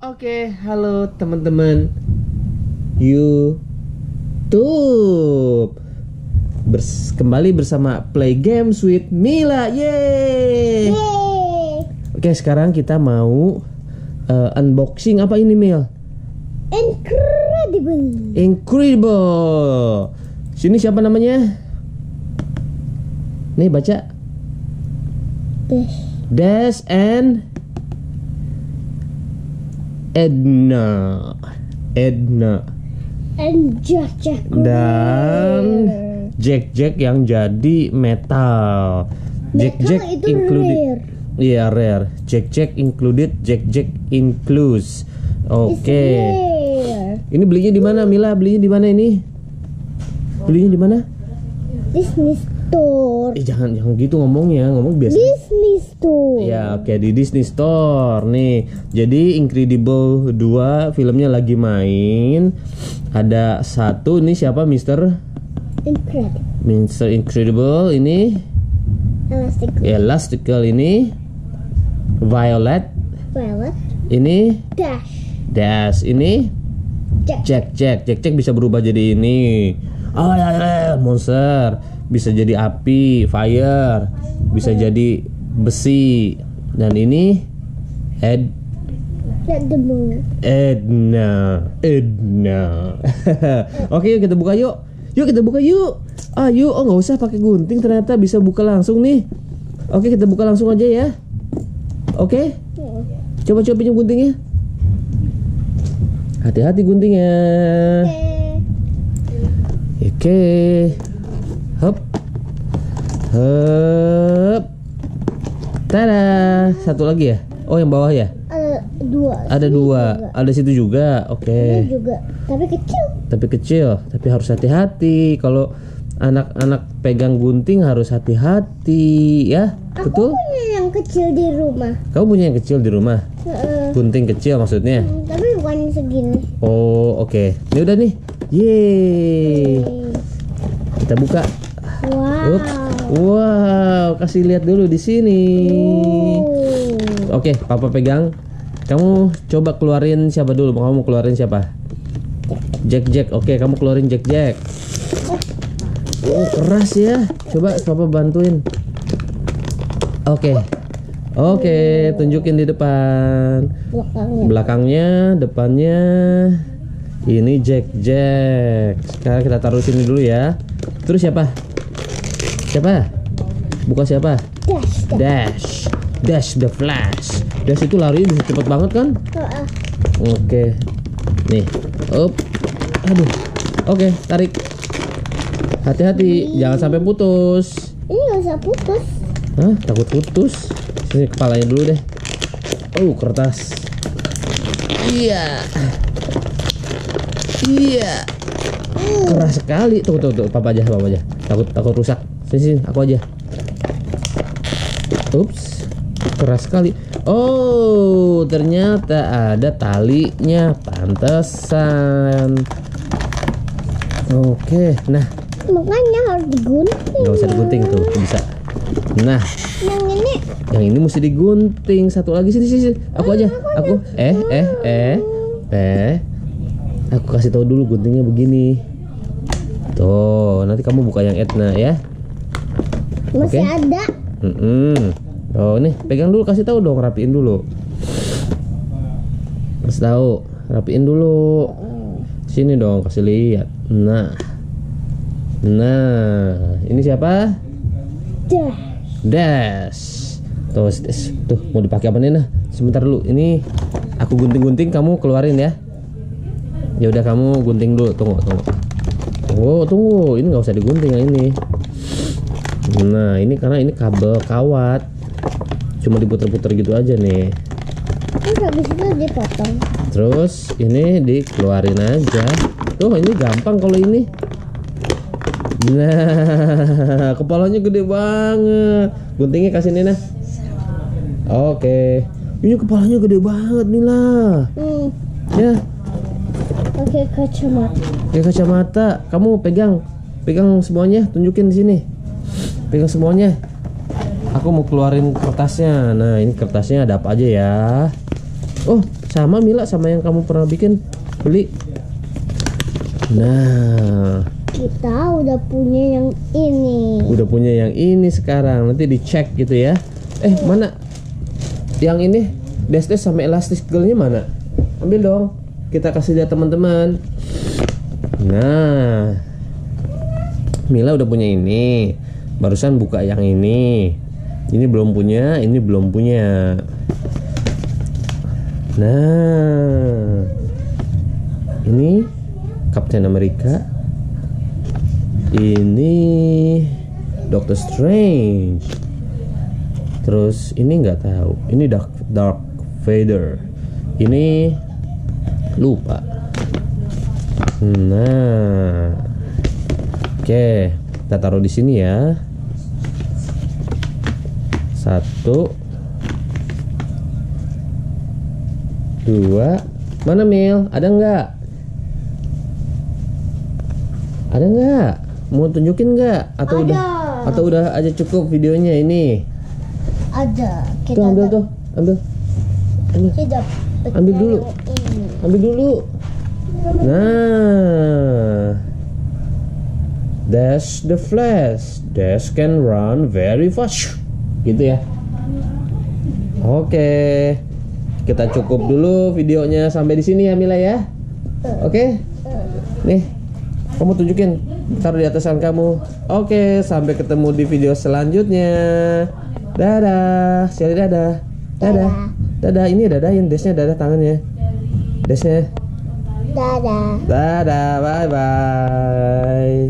Oke, halo teman-teman YouTube. Bers kembali bersama Play Games with Mila. Yeay! Yeay. Oke, sekarang kita mau uh, unboxing apa ini, Mil? Incredible. Incredible. Sini siapa namanya? Nih baca. Dash. Des and Edna. Edna. And Jack Jack. dan Jack Jack yang jadi metal. Jack Jack itu included. rare. Iya rare. Jack Jack included. Jack Jack includes. Oke. Rare. Ini belinya di mana Mila? Belinya di mana ini? Belinya di mana? Disney Store. Eh jangan jangan gitu ngomongnya, ngomong biasa. Disney Store. Ya, oke di Disney Store nih. Jadi Incredible 2 filmnya lagi main. Ada satu ini siapa Mister Incredible. Mister Incredible ini Elastic. Elastical ini Violet Violet. ini Dash. Dash ini Jack. Jack Jack Jack Jack bisa berubah jadi ini oh ya, ya, ya, monster bisa jadi api fire. Bisa jadi besi. Dan ini Ed. Edna. Edna. Oke yuk kita buka yuk. Yuk kita buka yuk. Ah yuk oh nggak usah pakai gunting ternyata bisa buka langsung nih. Oke kita buka langsung aja ya. Oke? Coba coba pinjam guntingnya. Hati-hati guntingnya. Oke hop hop tada. Satu lagi ya? Oh yang bawah ya? Ada dua. ada dua. juga. ada situ juga. Oke. Ini juga. Tapi kecil. tapi kecil. Tapi harus hati-hati. Kalau anak-anak pegang gunting harus hati-hati ya. Aku betul? punya yang kecil di rumah. kamu punya yang kecil di rumah? Heeh. gunting kecil maksudnya? Hmm, tapi bukan segini. oh oke. Ini udah nih. Yeay. Kita buka Wow. Ups. wow kasih lihat dulu di sini. Oh. oke papa pegang. Kamu coba keluarin siapa dulu? Kamu keluarin siapa? Jack Jack. Oke kamu keluarin Jack Jack. Oh keras ya. Coba papa bantuin. Oke. Oke tunjukin di depan. Belakangnya. belakangnya depannya. Ini Jack Jack. Sekarang kita taruh sini dulu ya. Terus siapa siapa? Buka siapa? Dash. Dash. Dash the Flash. Dash itu lari bisa cepet banget kan? Heeh. oke. Nih. Up aduh. Oke tarik. Hati-hati jangan sampai putus. Ini nggak usah putus. Hah? Takut putus? Sini kepalanya dulu deh. Oh kertas. Iya. Iya. Keras sekali. Tuh tuh tuh papa aja papa aja. Takut takut rusak sini sini aku aja. Ups keras sekali. Oh ternyata ada talinya. Pantesan. Oke nah. Makanya harus digunting. nggak usah digunting tuh bisa. Nah. Yang ini. Yang ini mesti digunting satu lagi. Sini sini sini. aku aja. Aku eh eh eh eh. Aku kasih tahu dulu guntingnya begini. Tuh nanti kamu buka yang Edna ya masih Oke. ada. Mm-mm. oh nih pegang dulu kasih tahu dong rapiin dulu kasih tahu rapiin dulu sini dong kasih lihat nah nah ini siapa Dah. Dash. Tuh, s- tuh mau dipakai apa nih nah? Sebentar dulu. Ini aku gunting-gunting, kamu keluarin ya. Ya udah kamu gunting dulu. Tunggu, tunggu. Tunggu, tunggu. Ini nggak usah digunting yang ini. Nah, ini karena ini kabel kawat. Cuma diputer-puter gitu aja nih. Terus habis itu dipotong. Terus ini dikeluarin aja. Tuh, ini gampang kalau ini. Nah, kepalanya gede banget. Guntingnya kasih Nina. Oke. Ini kepalanya gede banget nih lah. Hmm. Ya, Pakai kacamata. kayak kacamata. Kamu pegang, pegang semuanya. Tunjukin di sini. Pegang semuanya. Aku mau keluarin kertasnya. Nah, ini kertasnya ada apa aja ya? Oh, sama Mila sama yang kamu pernah bikin. Beli. Nah. Kita udah punya yang ini. udah punya yang ini sekarang. Nanti dicek gitu ya. Eh mana? Yang ini des des sama elastis girlnya mana? Ambil dong. Kita kasih lihat teman-teman. Nah. Mila udah punya ini barusan buka yang ini. Ini belum punya ini belum punya. Nah ini Captain America. Ini Doctor Strange. Terus ini nggak tahu. Ini Dark Dark Vader. Ini lupa. Nah oke kita taruh di sini ya satu. Dua. Mana Mil? Ada nggak? Ada nggak? Mau tunjukin nggak? Atau Ada. udah atau udah aja cukup videonya ini? Ada. Kita tuh ambil dap- tuh. Ambil. Ambil. Ambil dulu. ini. ambil dulu. Nah. That's the flash. Dash can run very fast gitu ya. Oke. Kita cukup dulu videonya sampai di sini ya Mila ya. Oke? Nih kamu tunjukin. Taruh di atasan kamu. Oke sampai ketemu di video selanjutnya. Dadah. Shelly dadah. Dadah. Dadah. Ini dadahin desnya dadah tangannya. Desnya. Dadah. dadah. Bye bye